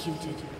executed.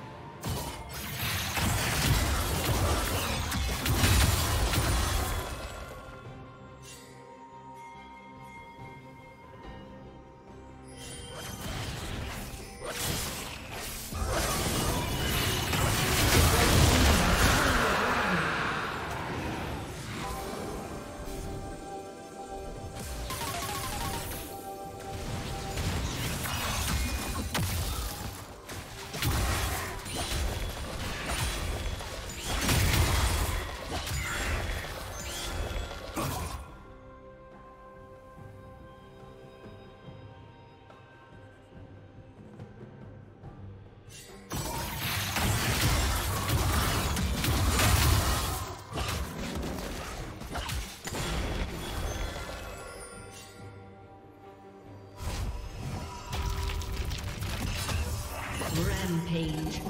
Rampage.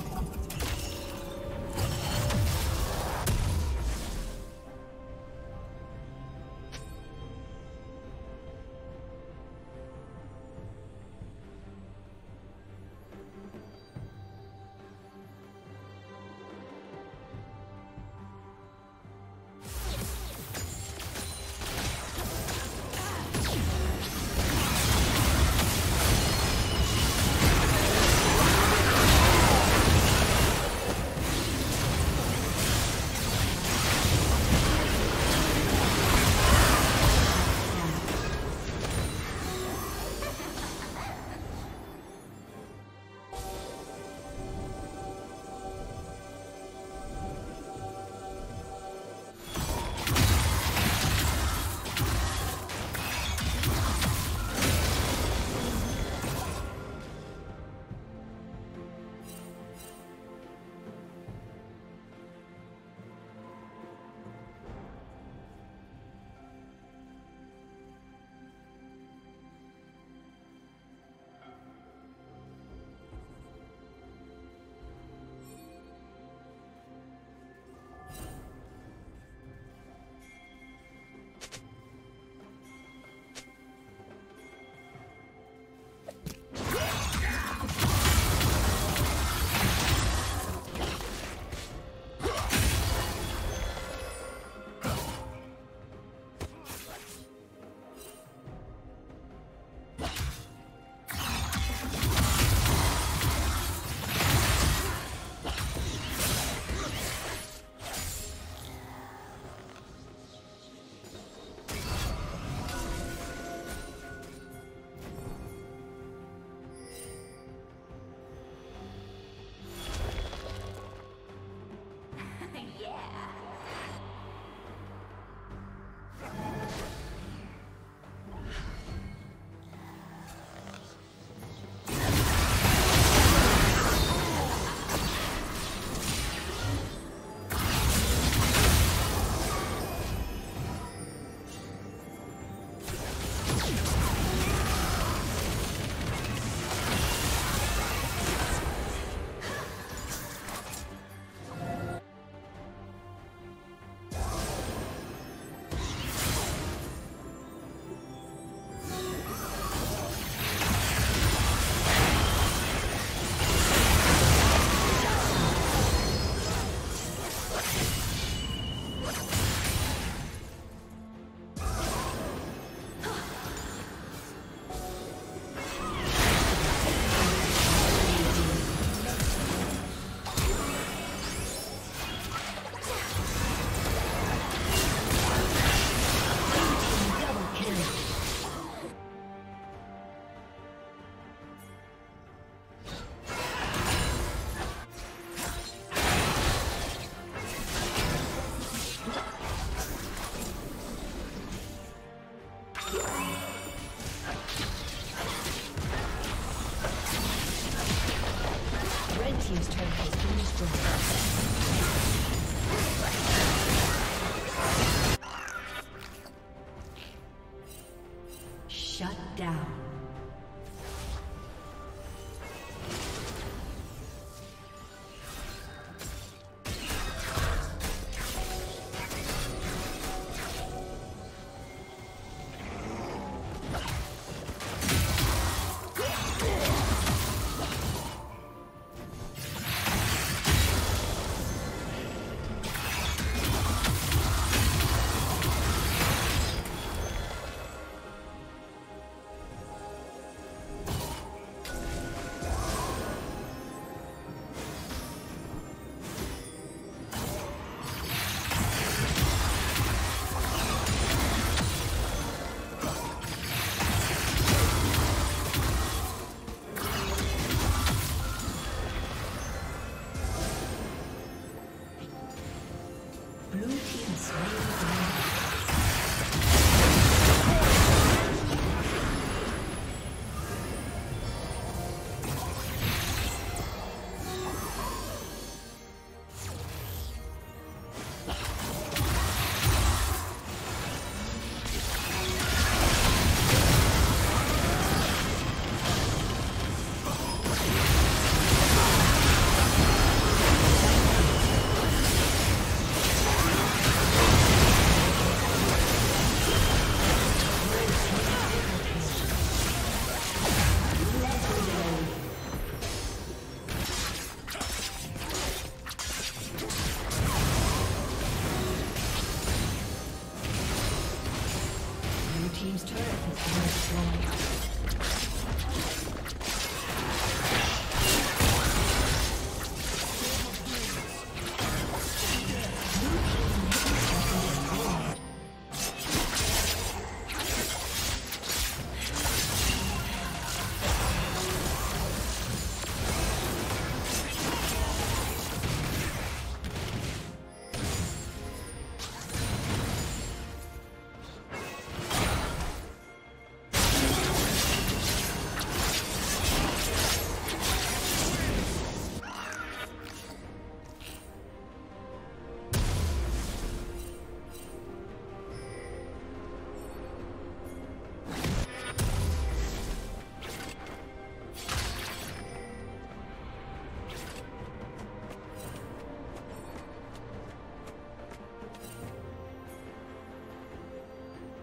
Destroyed.